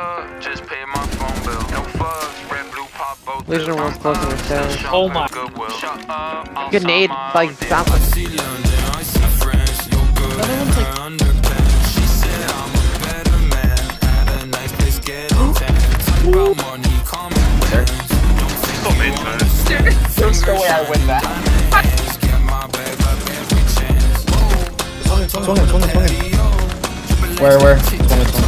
up? Just pay my phone bill. No fucks, red, blue, pop, both. Legion was close to the stairs. Oh my. Goodwill. Shut up. I'll Good nade, sign my like, own deal. sound I see London, I see France. You're good Another in one's her like- underpants. She said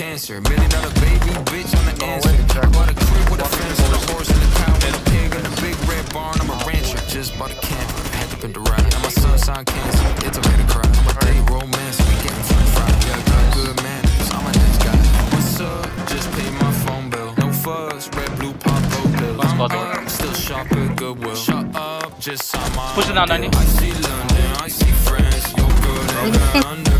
cancer, million dollar baby, bitch, I'm the answer. Bought a crib with a fence and a horse and a cow and a pig and a big red barn. I'm a rancher, just bought a camper. Had to bend the ride. Now my son signed cancer. It's okay to cry. I'm a day romance, we getting french fries. Yeah, got good manners. I'm a nice guy. What's up? Just pay my phone bill. No fuss, red, blue, pop, gold bill. I'm up, still shop at Goodwill. Shut up, just sign my Push it down, own Danny. I see London, I see France. You're good in her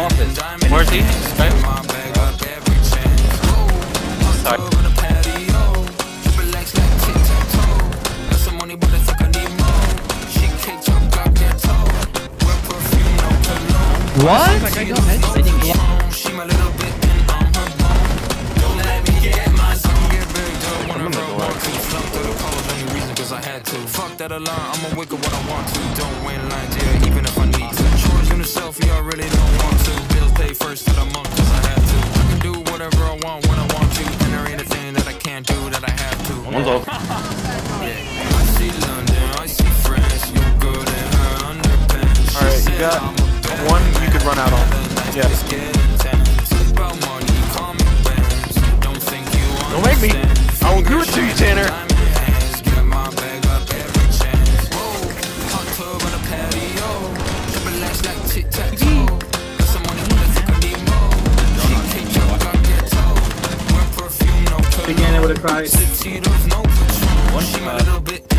walk to. Flunk through the calls, only reason cause I had to. Fuck that alarm, I'ma wake up when I want to. Don't win lines, yeah, even if I need to. Chores in a want underpants. She Alright, you got one you could run out on. Yeah. Don't make me. I will do it to you, Tanner. Perfume, no cologne. Began it with